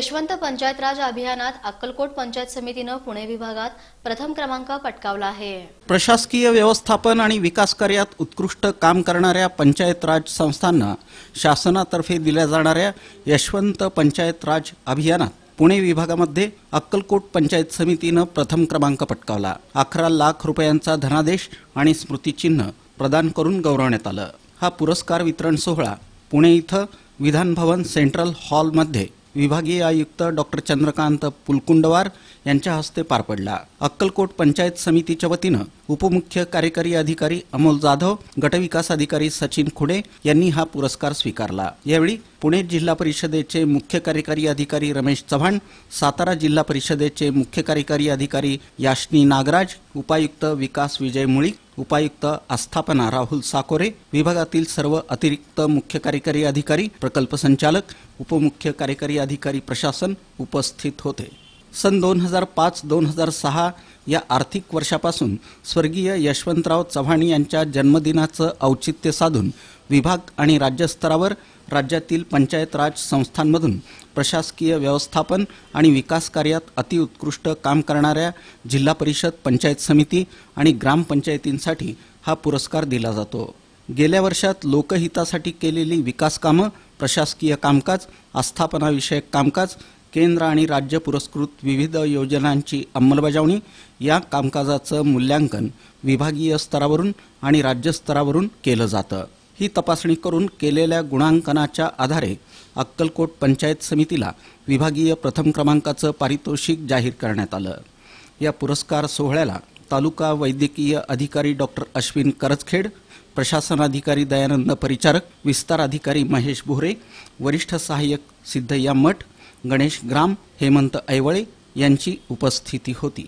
यशवंत पंचायत राज अभियानात अक्कलकोट पंचायत समितीनं पुणे विभागात प्रथम क्रमांक पटकावला आहे. प्रशासकीय व्यवस्थापन आणि विकास कार्यात उत्कृष्ट काम करणाऱ्या पंचायत राज संस्थांना शासनातर्फे दिल्या जाणाऱ्या यशवंत पंचायत राज अभियानात पुणे विभागामध्ये अक्कलकोट पंचायत समितीनं प्रथम क्रमांक पटकावला. अकरा लाख रुपयांचा धनादेश आणि स्मृतिचिन्ह प्रदान करून गौरवण्यात आलं. हा पुरस्कार वितरण सोहळा पुणे इथं विधान भवन सेंट्रल हॉलमध्ये विभागीय आयुक्त डॉक्टर चंद्रकांत पुलकुंडवार यांच्या हस्ते पार पडला. अक्कलकोट पंचायत समितीच्या वतीनं उपमुख्य कार्यकारी अधिकारी अमोल जाधव गटविकास अधिकारी सचिन खुडे यांनी हा पुरस्कार स्वीकारला. यावेळी पुणे जिल्हा परिषदेचे मुख्य कार्यकारी अधिकारी रमेश चव्हाण सातारा जिल्हा परिषदेचे मुख्य कार्यकारी अधिकारी याशनी नागराज उपायुक्त विकास विजय मुळीक उपायुक्त आस्थापना राहुल साकोरे विभागातील सर्व अतिरिक्त मुख्य कार्यकारी अधिकारी प्रकल्प संचालक उपमुख्य कार्यकारी अधिकारी प्रशासन उपस्थित होते. सन दोन हजार पाच दोन हजार सहा या आर्थिक वर्षापासून स्वर्गीय यशवंतराव चव्हाण यांच्या जन्मदिनाचं औचित्य साधून विभाग आणि राज्यस्तरावर राज्यातील पंचायत राज संस्थांमधून प्रशासकीय व्यवस्थापन आणि विकास कार्यात अतिउत्कृष्ट काम करणाऱ्या जिल्हा परिषद पंचायत समिती आणि ग्रामपंचायतींसाठी हा पुरस्कार दिला जातो. गेल्या वर्षात लोकहितासाठी केलेली विकासकामं प्रशासकीय कामकाज आस्थापनाविषयक कामकाज केंद्र आणि राज्य पुरस्कृत विविध योजनांची अंमलबजावणी या कामकाजाचं मूल्यांकन विभागीय स्तरावरून आणि राज्यस्तरावरून केलं जातं. ही तपासणी करून केलेल्या गुणांकनाच्या आधारे अक्कलकोट पंचायत समितीला विभागीय प्रथम क्रमांकाचं पारितोषिक जाहीर करण्यात आलं. या पुरस्कार सोहळ्याला तालुका वैद्यकीय अधिकारी डॉक्टर अश्विन करजखेड प्रशासनाधिकारी दयानंद परिचारक विस्तार अधिकारी महेश भोरे वरिष्ठ सहाय्यक सिद्धय्या मठ गणेश ग्राम हेमंत ऐवळे यांची उपस्थिती होती.